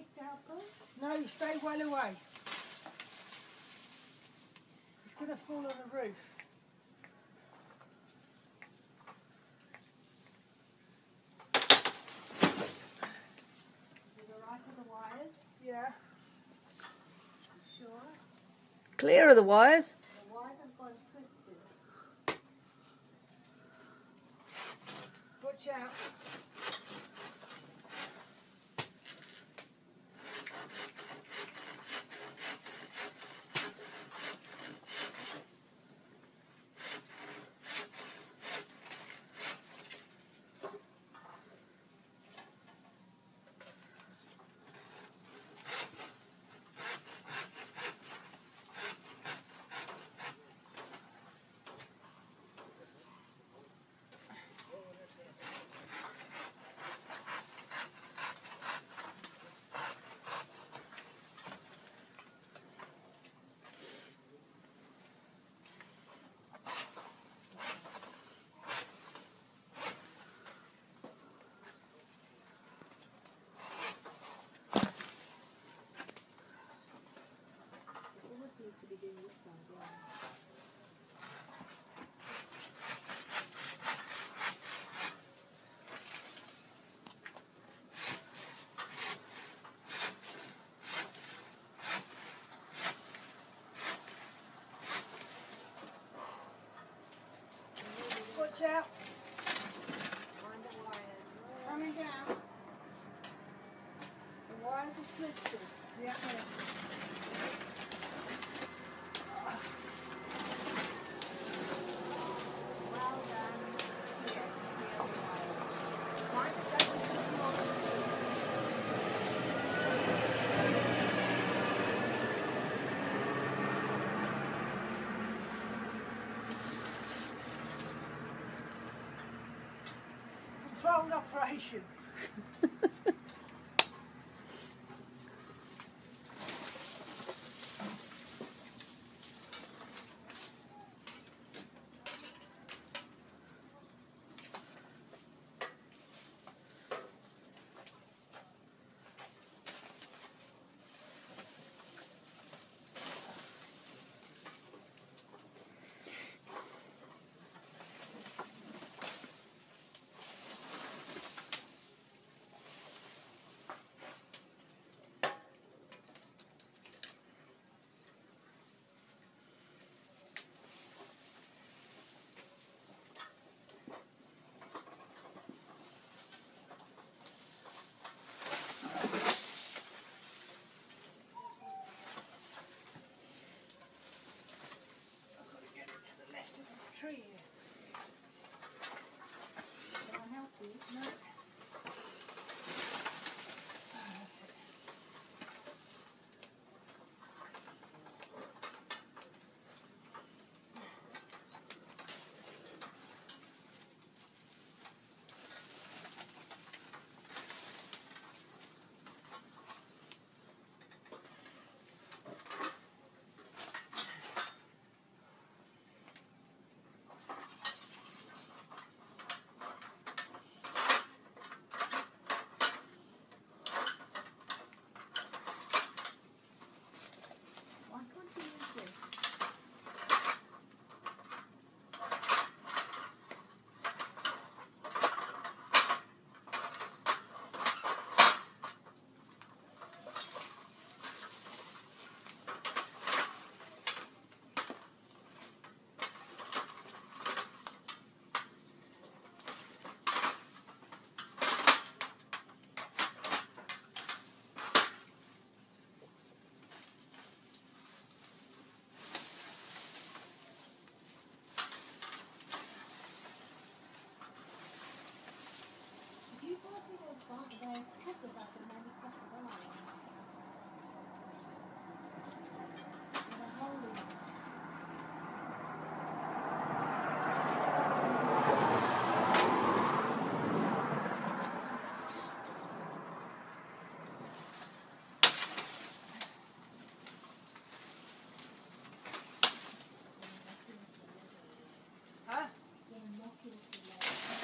I use a stick to help pull? No, you stay well away. It's going to fall on the roof. Is it the wires? Yeah. Sure. Clear of the wires. The wires have gone twisted. Watch out. Needs to be doing this side. Watch out. Mind the wires. Coming down. The wires are twisted. Yeah. Well done. Here, clear the wires. Mind it doesn't twist more. Operation.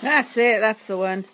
That's it. That's the one.